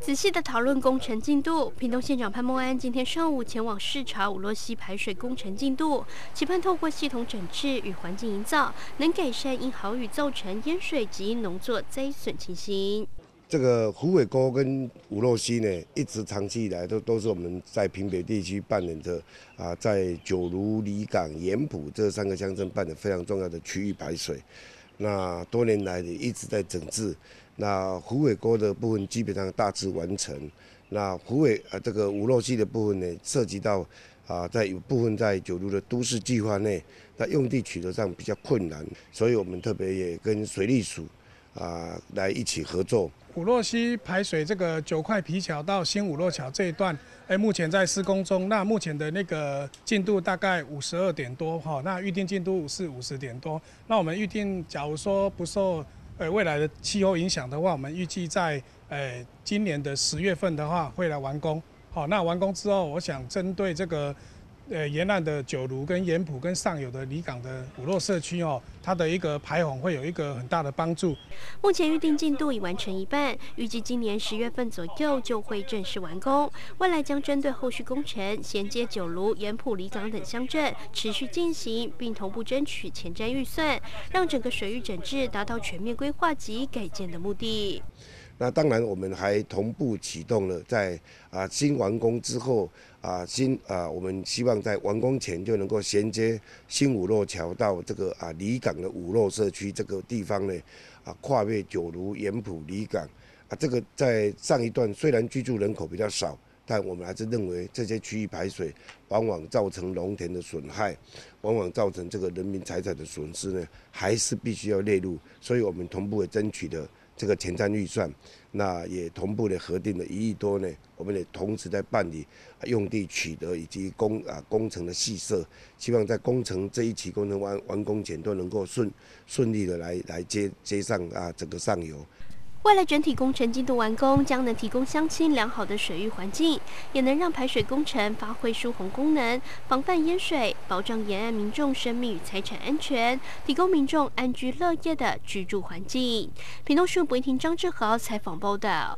仔细的讨论工程进度，屏东县长潘孟安今天上午前往视察五洛溪排水工程进度，期盼透过系统整治与环境营造，能改善因豪雨造成淹水及农作灾损情形。这个虎尾沟跟五洛溪呢，一直长期以来都都是我们在平北地区扮演着啊，在九如、里港、盐埔这三个乡镇扮演非常重要的区域排水。那多年来一直在整治。那虎尾沟的部分基本上大致完成。那虎尾啊，这个五洛溪的部分呢，涉及到啊，在有部分在九如的都市计划内，那用地取得上比较困难，所以我们特别也跟水利署。啊，来一起合作。五洛溪排水这个九块皮桥到新五洛桥这一段，哎，目前在施工中。那目前的那个进度大概五十二点多哈，那预定进度是五十点多。那我们预定，假如说不受呃未来的气候影响的话，我们预计在呃今年的十月份的话会来完工。好，那完工之后，我想针对这个。呃，沿岸的九如跟盐埔跟上游的离港的五洛社区哦，它的一个排洪会有一个很大的帮助。目前预定进度已完成一半，预计今年十月份左右就会正式完工。未来将针对后续工程，衔接九如、盐埔、离港等乡镇持续进行，并同步争取前瞻预算，让整个水域整治达到全面规划及改建的目的。那当然，我们还同步启动了，在啊新完工之后啊新啊，我们希望在完工前就能够衔接新五洛桥到这个啊离港的五洛社区这个地方呢啊跨越九如、盐埔、离港啊，这个在上一段虽然居住人口比较少，但我们还是认为这些区域排水往往造成农田的损害，往往造成这个人民财产的损失呢，还是必须要列入，所以我们同步也争取的。这个前瞻预算，那也同步的核定了一亿多呢。我们也同时在办理用地取得以及工啊工程的细设，希望在工程这一期工程完完工前都能够顺顺利的来来接接上啊整个上游。未来整体工程进度完工，将能提供乡亲良好的水域环境，也能让排水工程发挥疏洪功能，防范淹水，保障沿岸民众生命与财产安全，提供民众安居乐业的居住环境。屏东市不一庭张志豪采访报道。